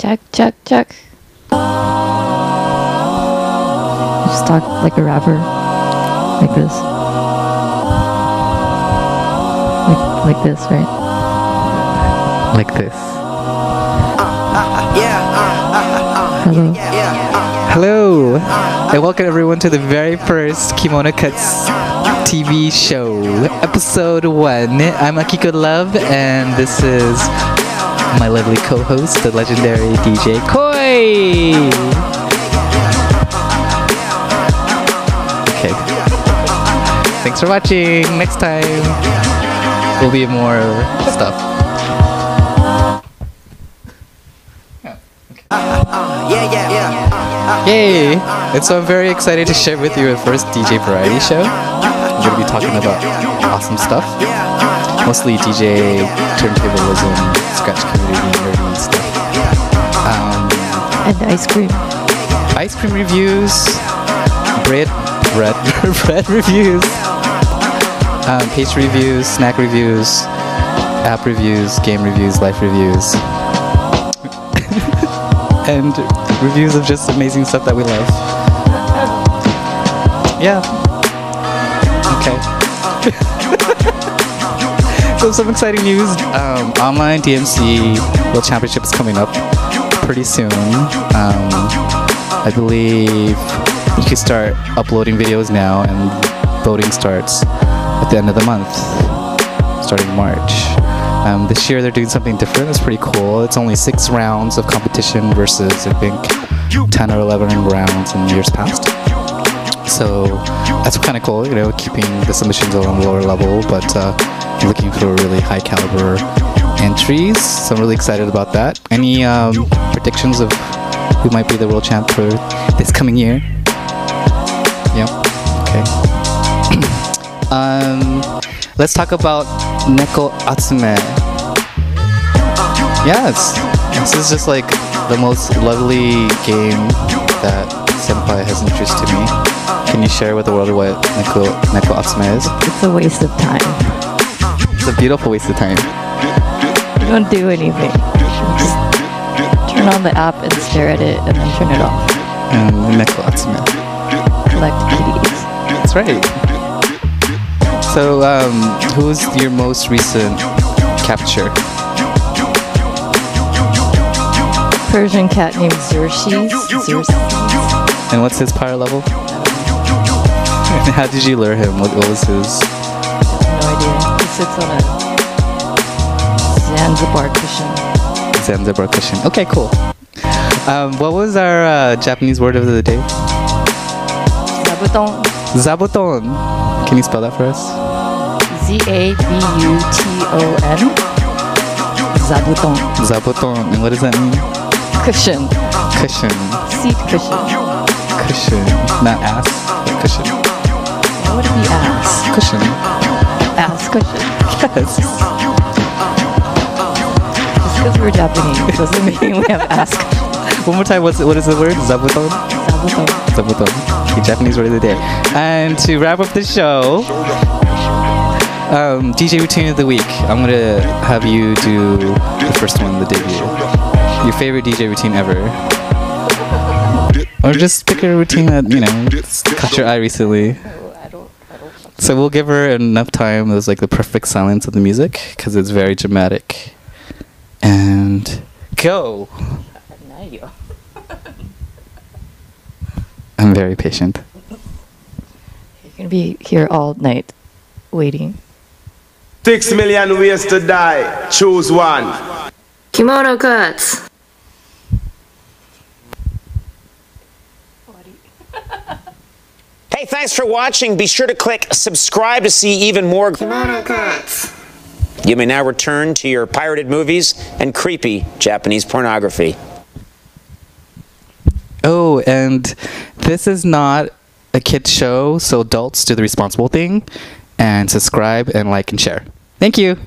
Check, check, check. Just talk like a rapper. Like this. Like, like this, right? Like this. Hello. Hello, and welcome everyone to the very first Kimonokutz TV show, episode one. I'm AkikoLUV, and this is my lovely co-host, the legendary DJ Koi. Okay. Thanks for watching. Next time will be more stuff. Yeah, yeah, yeah. Yay! And so I'm very excited to share with you a first DJ variety show. I'm going to be talking about awesome stuff. Mostly DJ turntablism, scratch community, stuff. Um, And ice cream. ice cream reviews, bread, bread, bread reviews, um, pastry reviews, snack reviews, app reviews, game reviews, life reviews, and reviews of just amazing stuff that we love. Yeah. Okay. so some exciting news. Um, online DMC World Championship is coming up pretty soon. Um, I believe you can start uploading videos now, and voting starts at the end of the month, starting March. Um, this year they're doing something different. It's pretty cool. It's only six rounds of competition versus I think 10 or 11 rounds in years past. So that's kind of cool, you know, keeping the submissions on a lower level, but uh, looking for really high caliber entries. So I'm really excited about that. Any um, predictions of who might be the world champ for this coming year? Yep. Okay. um, let's talk about Neko Atsume. Yes, this is just like the most lovely game that Senpai has introduced to me. Can you share with the world what Neko, Neko Atsume is? It's a waste of time. It's a beautiful waste of time. You don't do anything. Just turn on the app and stare at it and then turn it off. And Neko Atsume. Collect kitties. That's right. So, um, who's your most recent capture? Persian cat named Xerxes. Xerxes. And what's his power level? And how did you lure him? What, what was his? Sits on a Zanzibar cushion. Zanzibar cushion. Okay, cool. Um, what was our uh, Japanese word of the day? Zabuton. Zabuton. Can you spell that for us? Z A B U T O N. Zabuton. Zabuton. And what does that mean? Cushion. Cushion. Seat cushion. Cushion. Not ass, cushion. Why would it be ass? Cushion. Cushion. Yes. Because we're Japanese doesn't mean we have cushion. One more time. What's what is the word? Zabuton. Zabuton. Zabuton. The Japanese word of the day. And to wrap up the show, um, DJ routine of the week. I'm gonna have you do the first one, the debut. Your favorite DJ routine ever. Or just pick a routine that, you know, caught your eye recently. So we'll give her enough time. There's like the perfect silence of the music because it's very dramatic. And go. I'm very patient. You're gonna be here all night waiting. Six million ways to die. Choose one. Kimonokutz. Hey, thanks for watching. Be sure to click subscribe to see even more. Kimonokutz. You may now return to your pirated movies and creepy Japanese pornography. Oh, and this is not a kid show, so adults do the responsible thing and subscribe and like and share. Thank you.